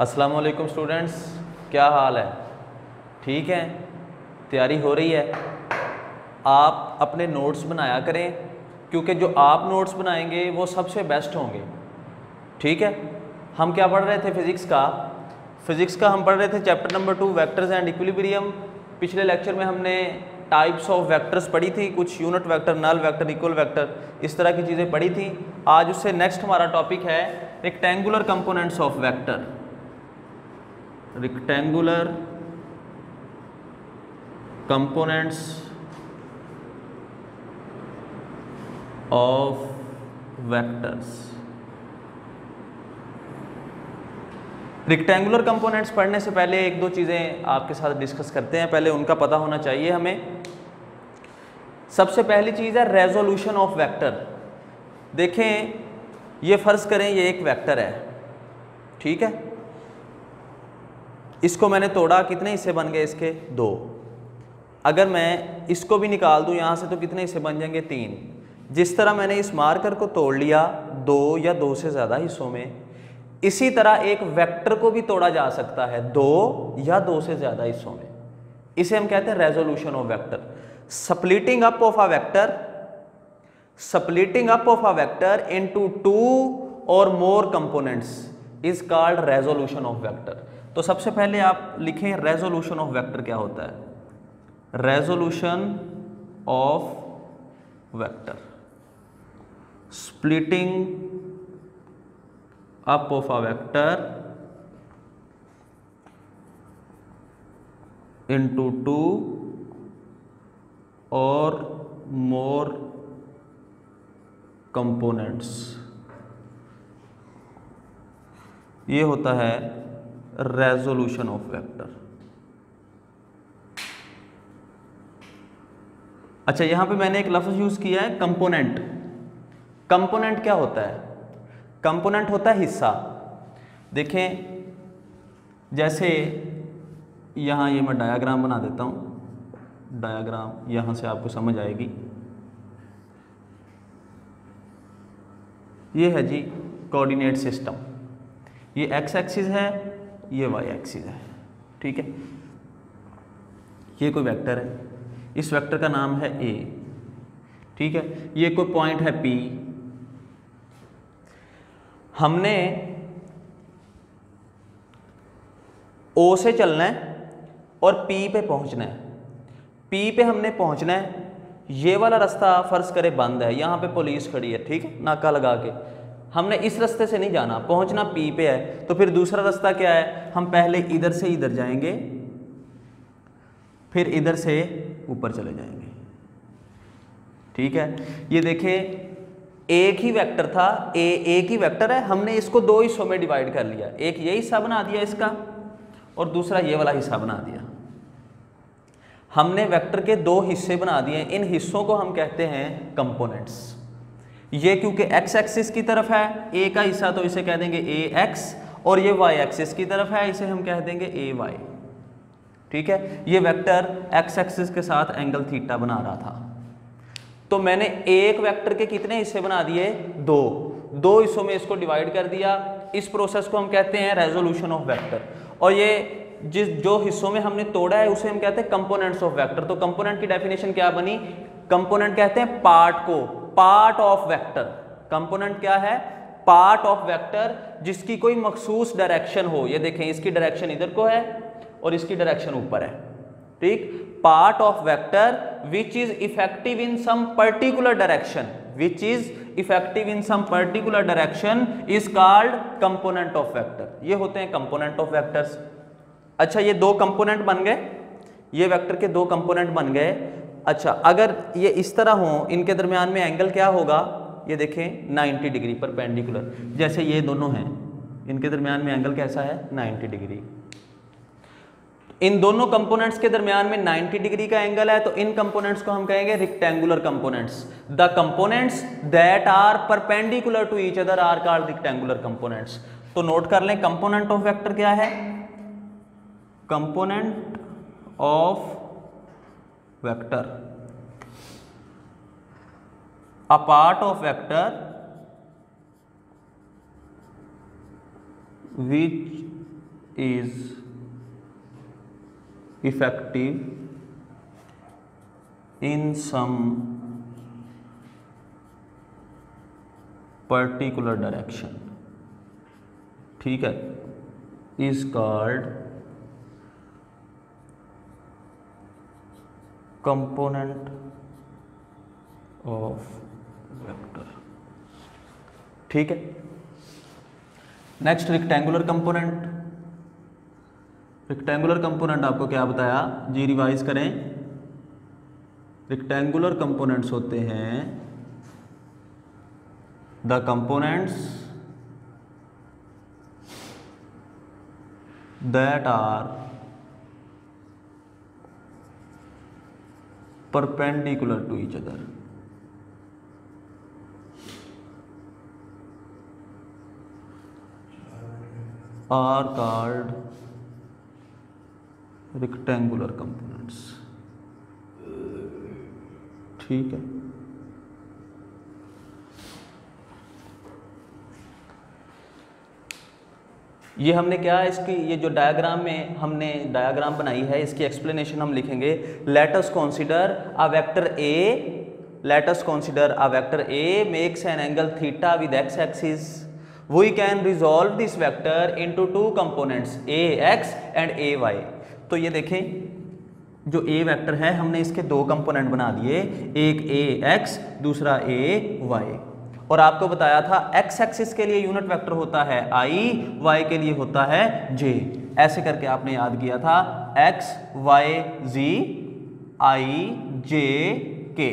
अस्सलाम वालेकुम स्टूडेंट्स, क्या हाल है? ठीक है? तैयारी हो रही है? आप अपने नोट्स बनाया करें, क्योंकि जो आप नोट्स बनाएँगे, वो सबसे बेस्ट होंगे। ठीक है? हम क्या पढ़ रहे थे? फिज़िक्स का। फिज़िक्स का हम पढ़ रहे थे chapter number two vectors and equilibrium पिछले लेक्चर में हमने टाइप्स ऑफ़ वेक्टर्स पढ़ी थी, कुछ unit vector null vector equal vector इस तरह की चीज़ें पढ़ी थी। आज उससे नेक्स्ट हमारा टॉपिक है rectangular components of vector rectangular components of vectors rectangular components पढ़ने से पहले एक दो चीज़ें आपके साथ डिस्कस करते हैं। पहले उनका पता होना चाहिए हमें। सबसे पहली चीज़ है रेजोल्यूशन ऑफ़ वेक्टर देखें, ये फ़र्ज़ करें ये एक वेक्टर है। ठीक है? इसको मैंने तोड़ा, कितने हिस्से बन गए इसके? दो। अगर मैं इसको भी निकाल दूँ यहाँ से तो कितने हिस्से बन जाएँगे? तीन। जिस तरह मैंने इस मार्कर को तोड़ लिया, दो या दो से ज़्यादा हिस्सों में, इसी तरह एक वेक्टर को भी तोड़ा जा सकता है, दो या दो से ज़्यादा हिस्सों में। इसे हम कहते हैं resolution of vector splitting up of a vector splitting up of a vector into two और more components is called resolution of vector तो सबसे पहले आप लिखें रेजोल्यूशन ऑफ़ वेक्टर क्या होता है? Resolution of vector splitting up of a vector into two or more components. ये होता है रेजोल्यूशन ऑफ़ वेक्टर अच्छा यहाँ पे मैंने एक लफ्ज यूज़ किया है कंपोनेंट कंपोनेंट क्या होता है? कंपोनेंट होता है हिस्सा। देखें, जैसे यहाँ, ये मैं डायाग्राम बना देता हूँ। डायाग्राम यहाँ से आपको समझ आएगी। ये है जी कोऑर्डिनेट सिस्टम ये एक्स एक्सिस है ये वाई एक्सिस है, ठीक है? ये कोई वेक्टर है। इस वेक्टर का नाम है ए ठीक है? ये कोई पॉइंट है पी हमने ओ से चलना है और पी पे पहुँचना है। पी पे हमने पहुँचना है। ये वाला रास्ता फ़र्ज़ करे बंद है। यहाँ पे पुलिस खड़ी है, ठीक है? नाका लगा के। हमने इस रास्ते से नहीं जाना, पहुँचना पी पे है तो फिर दूसरा रास्ता क्या है? हम पहले इधर से इधर जाएँगे, फिर इधर से ऊपर चले जाएँगे। ठीक है? ये देखें, एक ही वेक्टर था ए एक ही वेक्टर है, हमने इसको दो हिस्सों में डिवाइड कर लिया। एक ये हिस्सा बना दिया इसका, और दूसरा ये वाला हिस्सा बना दिया। हमने वेक्टर के दो हिस्से बना दिए, इन हिस्सों को हम कहते हैं कंपोनेंट्स ये क्योंकि एक्स एक्सिस की तरफ़ है ए का हिस्सा तो इसे कह देंगे ए एक्स और ये वाई एक्सिस की तरफ़ है, इसे हम कह देंगे ए वाई ठीक है? ये वेक्टर एक्स एक्सिस के साथ एंगल थीटा बना रहा था। तो मैंने एक वेक्टर के कितने हिस्से बना दिए? दो। दो हिस्सों में इसको डिवाइड कर दिया। इस प्रोसेस को हम कहते हैं रेजोल्यूशन ऑफ़ वेक्टर और ये जिस, जो हिस्सों में हमने तोड़ा है, उसे हम कहते हैं कंपोनेंट्स ऑफ़ वेक्टर तो कंपोनेंट की डेफिनेशन क्या बनी? कंपोनेंट कहते हैं पार्ट को। पार्ट ऑफ़ वेक्टर कंपोनेंट क्या है? पार्ट ऑफ़ वेक्टर जिसकी कोई मखसूस डायरेक्शन हो। ये देखें, इसकी डायरेक्शन इधर को है और इसकी डायरेक्शन ऊपर है। ठीक? Part of vector which is effective in some particular direction which is effective in some particular direction is called component of vector ये होते हैं कंपोनेंट ऑफ़ वैक्टर्स अच्छा ये दो कंपोनेंट बन गए। ये वेक्टर के दो कंपोनेंट बन गए। अच्छा अगर ये इस तरह हो, इनके दरमियान में एंगल क्या होगा? ये देखें 90 डिग्री पर पेंडिकुलर जैसे ये दोनों हैं, इनके दरमियान में एंगल कैसा है? 90 डिग्री। इन दोनों कंपोनेंट्स के दरमियान में 90 डिग्री का एंगल है तो इन कंपोनेंट्स को हम कहेंगे rectangular components the components that are perpendicular to each other are called rectangular components तो नोट कर लें कंपोनेंट ऑफ़ वेक्टर क्या है? Component of vector. A part of vector which is effective in some particular direction ठीक है? Is called component of vector. ठीक है? Next rectangular component rectangular component आपको क्या बताया? जी रिवाइज करें। रेक्टेंगुलर कंपोनेंट्स होते हैं the components that are perpendicular to each other are called rectangular components ठीक है ये हमने क्या है इसकी, ये जो डायग्राम में हमने डायग्राम बनाई है, इसकी एक्सप्लेनेशन हम लिखेंगे let's consider a vector A let's consider a vector A makes an angle theta with X axis we can resolve this vector into two components A X and A Y तो ये देखें, जो ए vector है, हमने इसके दो component बना दिए, एक ए एक्स दूसरा ए वाई और आपको बताया था एक्स एक्सिस के लिए यूनिट वेक्टर होता है आई वाई के लिए होता है जे ऐसे करके आपने याद किया था X Y Z I J K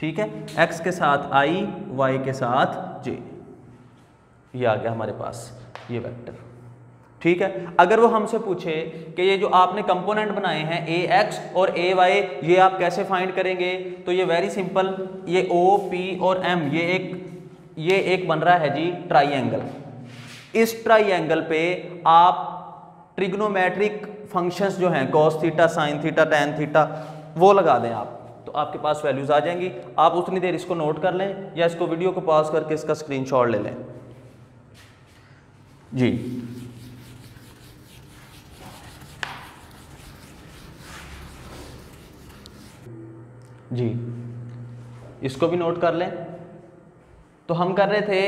ठीक है? एक्स के साथ आई वाई के साथ जे ये आ गया हमारे पास ये वेक्टर ठीक है? अगर वो हमसे पूछे कि ये जो आपने कंपोनेंट बनाए हैं ए एक्स और ए वाई ये आप कैसे फाइंड करेंगे? तो ये वेरी सिंपल ये ओ पी और एम ये एक ये एक बन रहा है जी ट्राइंगल इस ट्राइंगल पे आप ट्रिग्नोमेट्रिक फ़ंक्शंस जो हैं cos theta sine theta tan theta वो लगा दें आप। तो आपके पास वैल्यूज़ आ जाएँगी। आप उतनी देर इसको नोट कर लें या इसको वीडियो को पॉज करके इसका स्क्रीनशॉट ले लें। जी। जी। इसको भी नोट कर लें। तो हम कर रहे थे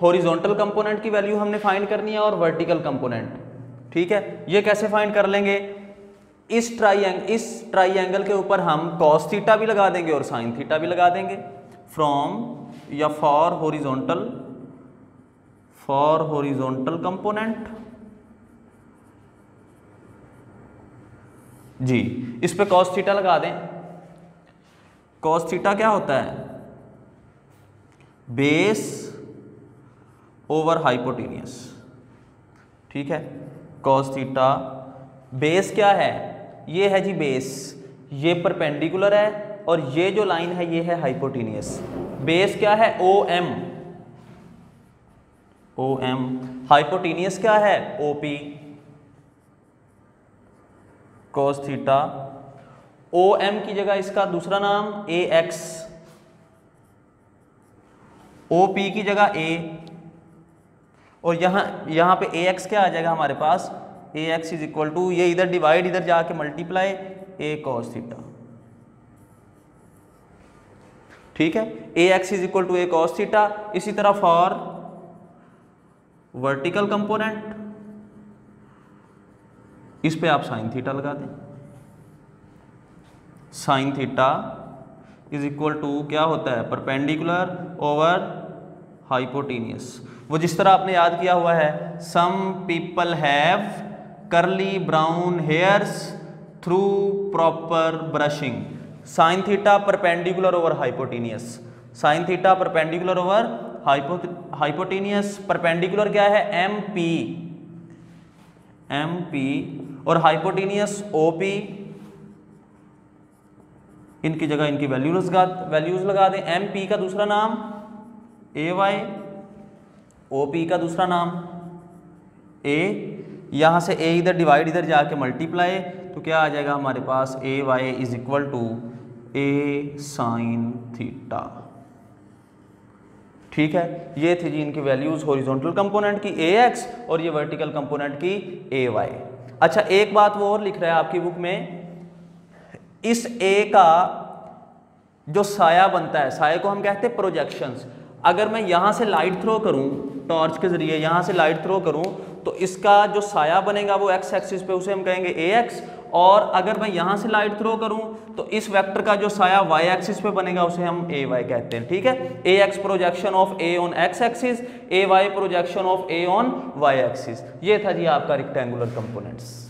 हॉरिजॉन्टल कंपोनेंट की वैल्यू हमने फाइंड करनी है और वर्टिकल कंपोनेंट ठीक है? ये कैसे फाइंड कर लेंगे? इस ट्राइंग इस ट्राइंगल के ऊपर हम कॉस थीटा भी लगा देंगे और साइन थीटा भी लगा देंगे। फ्रॉम या for horizontal for horizontal component जी, इस पे कॉस थीटा लगा दें। कॉस थीटा क्या होता है? बेस ओवर हाइपोटीनियस ठीक है? कॉस थीटा बेस क्या है? ये है जी बेस ये परपेंडिकुलर है और ये जो लाइन है, ये है हाइपोटीनियस बेस क्या है? O M O M hypotenuse क्या है? O P cos theta O M की जगह इसका दूसरा नाम ए एक्स ओ पी की जगह ए और यहाँ यहाँ पे ए एक्स क्या आ जाएगा हमारे पास? A X is equal to ये इधर डिवाइड इधर जाके मल्टीप्लाई ए कॉस थीटा ठीक है? A X is equal to A cos theta इसी तरह फॉर वर्टिकल कंपोनेंट इस पे आप साइन थीटा लगा दें। Sine theta is equal to क्या होता है? परपेंडिकुलर ओवर हाइपोटीनियस वो जिस तरह आपने याद किया हुआ है some people have curly brown hairs through proper brushing sine theta perpendicular over hypotenuse sine theta perpendicular over hypo hypotenuse perpendicular क्या है? एम पी एम पी और हाइपोटीनियस ओ पी इनकी जगह इनकी वैल्यूज़ वैल्यूज़ लगा दें। एम पी का दूसरा नाम ए वाई ओ पी का दूसरा नाम ए यहाँ से ए इधर डिवाइड इधर जाके मल्टीप्लाई तो क्या आ जाएगा हमारे पास? A Y is equal to A sine theta ठीक है? ये थी जी इनकी वैल्यूज़ हॉरिजॉन्टल कंपोनेंट की ए एक्स और ये वर्टिकल कंपोनेंट की ए वाई अच्छा एक बात वो और लिख रहा है आपकी बुक में। इस ए का जो साया बनता है, साया को हम कहते हैं प्रोजेक्शंस अगर मैं यहाँ से लाइट थ्रो करूँ टॉर्च के ज़रिए यहाँ से लाइट थ्रो करूँ तो इसका जो साया बनेगा वो एक्स एक्सिस पे, उसे हम कहेंगे ए एक्स और अगर मैं यहाँ से लाइट थ्रो करूँ तो इस वेक्टर का जो साया वाई एक्सिस पे बनेगा, उसे हम ए वाई कहते हैं, ठीक है? A X projection of A on X axis A Y projection of A on Y axis ये था जी आपका रिक्टेंगुलर कंपोनेंट्स